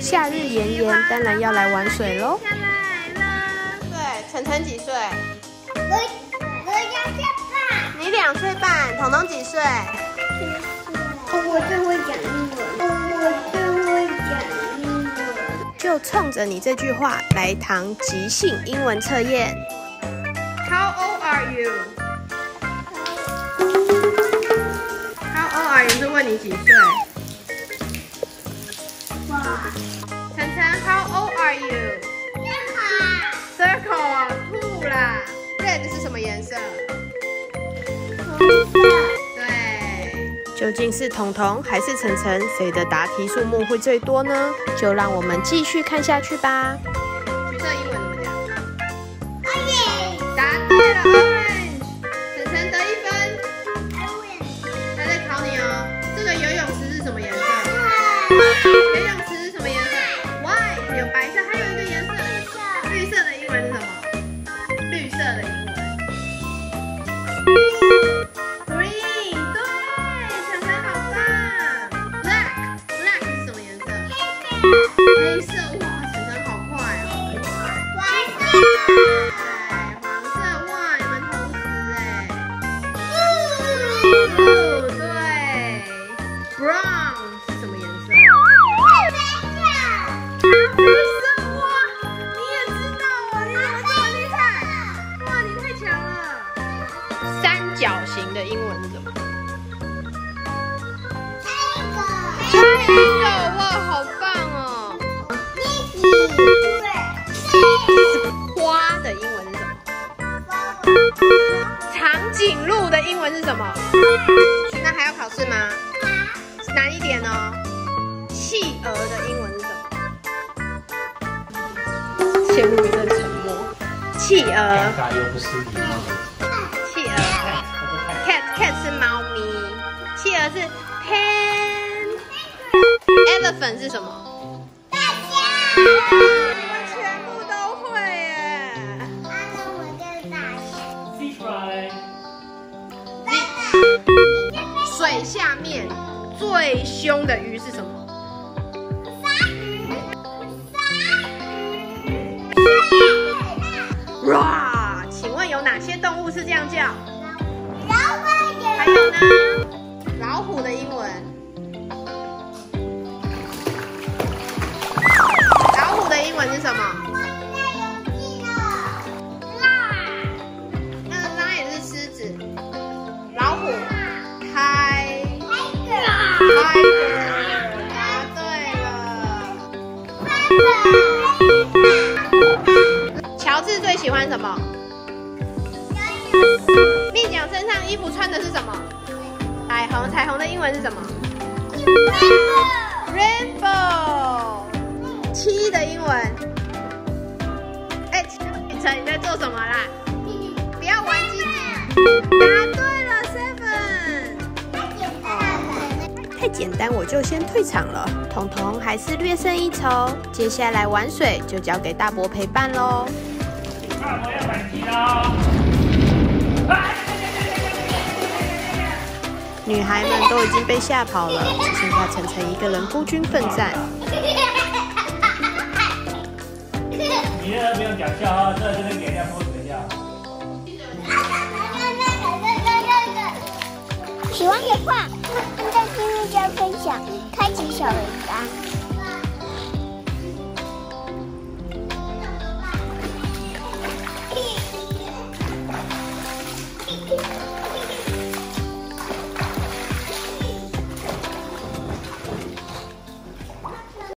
夏日炎炎，当然要来玩水喽。下来了。对，晨晨几岁？我我要下吧。你两岁半。彤彤几岁？我最会讲英文。我最会讲英文。就冲着你这句话来堂即兴英文测验。How old are you? You 是问你几岁？哇，晨晨，How old are you? 你好。Circle 啊，吐啦。Red 是什么颜色？红色。对，究竟是彤彤还是晨晨，谁的答题数目会最多呢？就让我们继续看下去吧。好棒哦！花的英文是什么？长颈鹿的英文是什么？那还要考试吗？难一点哦。企鹅的英文是什么？陷入一阵沉默。企鹅，企鹅，cat cat 是猫咪，企鹅是 pen。Elephant 是什么？你们全部都会耶！水下面最凶的鱼是什么？哇，请问有哪些动物是这样叫？老虎还有呢？老虎的英文？答对了。乔治最喜欢什么？蜜鸟身上衣服穿的是什么？彩虹，彩虹的英文是什么？Rainbow。七的英文。哎，雨辰，你在做什么啦？不要玩机太简单，我就先退场了。彤彤还是略胜一筹，接下来玩水就交给大伯陪伴喽。大伯要反击喽！女孩们都已经被吓跑了，只剩下晨晨一个人孤军奋战。你那个不用讲笑啊，这这边给人家泼水笑。喜欢的话，今日家分享，开启小雷达。